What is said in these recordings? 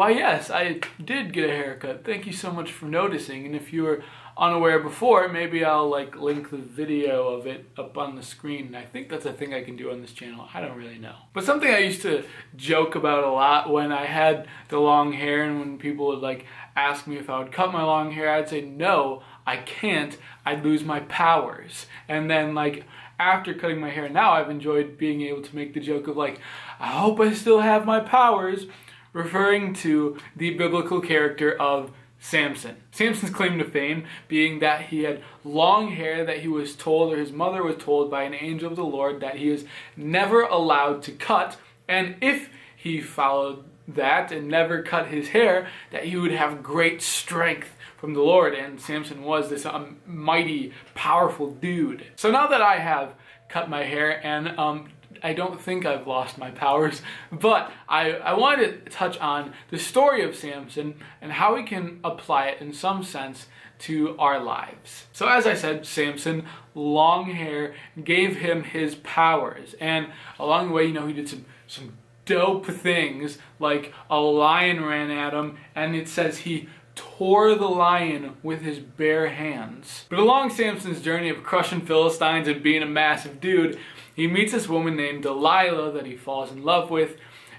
why yes, I did get a haircut. Thank you so much for noticing. And if you were unaware before, maybe I'll like link the video of it up on the screen. And I think that's a thing I can do on this channel. I don't really know. But something I used to joke about a lot when I had the long hair and when people would like ask me if I would cut my long hair, I'd say no, I can't. I'd lose my powers. And then like after cutting my hair now, I've enjoyed being able to make the joke of like, I hope I still have my powers, referring to the biblical character of Samson. Samson's claim to fame being that he had long hair that he was told, or his mother was told by an angel of the Lord, that he is never allowed to cut, and if he followed that and never cut his hair, that he would have great strength from the Lord. And Samson was this um, mighty, powerful dude. So now that I have cut my hair and um, I don't think I've lost my powers, but I, I wanted to touch on the story of Samson and how we can apply it in some sense to our lives. So as I said, Samson, long hair, gave him his powers. And along the way, you know, he did some, some dope things, like a lion ran at him, and it says he tore the lion with his bare hands. But along Samson's journey of crushing Philistines and being a massive dude, he meets this woman named Delilah that he falls in love with,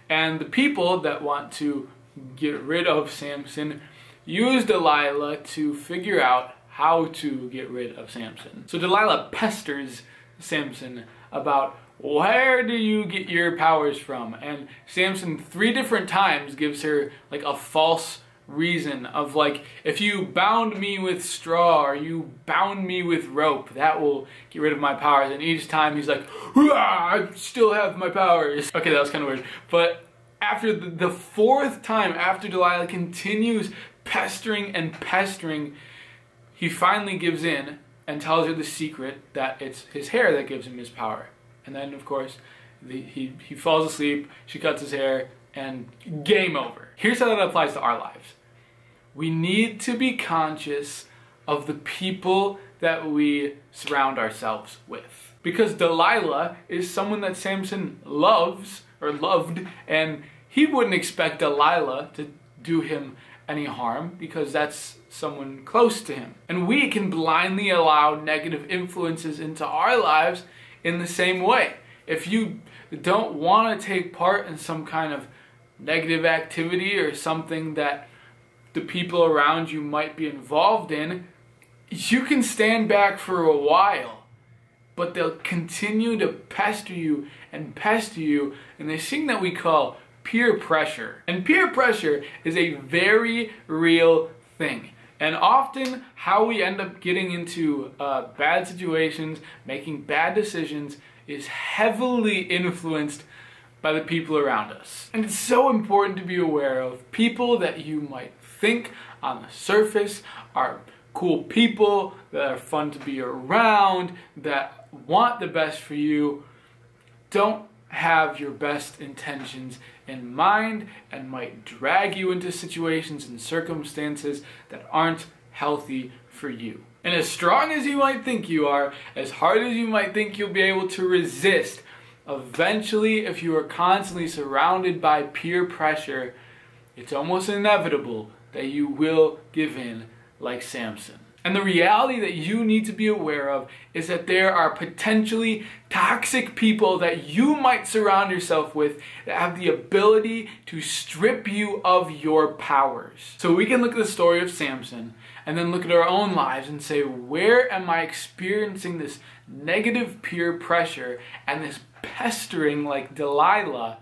and the people that want to get rid of Samson use Delilah to figure out how to get rid of Samson. So Delilah pesters Samson about where do you get your powers from? And Samson three different times gives her like a false reason of like if you bound me with straw or you bound me with rope that will get rid of my powers and each time he's like I still have my powers okay that was kind of weird but after the fourth time after Delilah continues pestering and pestering he finally gives in and tells her the secret that it's his hair that gives him his power and then of course the, he, he falls asleep she cuts his hair and game over. Here's how that applies to our lives. We need to be conscious of the people that we surround ourselves with. Because Delilah is someone that Samson loves or loved, and he wouldn't expect Delilah to do him any harm because that's someone close to him. And we can blindly allow negative influences into our lives in the same way. If you don't want to take part in some kind of negative activity or something that the people around you might be involved in, you can stand back for a while, but they'll continue to pester you and pester you in this thing that we call peer pressure. And peer pressure is a very real thing. And often, how we end up getting into uh, bad situations, making bad decisions, is heavily influenced by the people around us. And it's so important to be aware of people that you might think on the surface are cool people, that are fun to be around, that want the best for you, don't have your best intentions in mind and might drag you into situations and circumstances that aren't healthy for you. And as strong as you might think you are, as hard as you might think you'll be able to resist, eventually, if you are constantly surrounded by peer pressure, it's almost inevitable that you will give in like Samson. And the reality that you need to be aware of is that there are potentially toxic people that you might surround yourself with that have the ability to strip you of your powers. So we can look at the story of Samson and then look at our own lives and say, where am I experiencing this negative peer pressure and this pestering like Delilah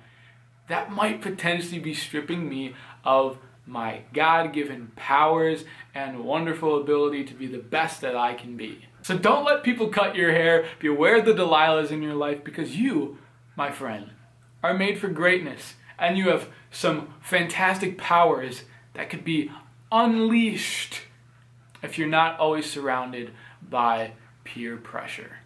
that might potentially be stripping me of my God given powers and wonderful ability to be the best that I can be. So don't let people cut your hair. Be aware of the Delilahs in your life because you, my friend, are made for greatness and you have some fantastic powers that could be unleashed if you're not always surrounded by peer pressure.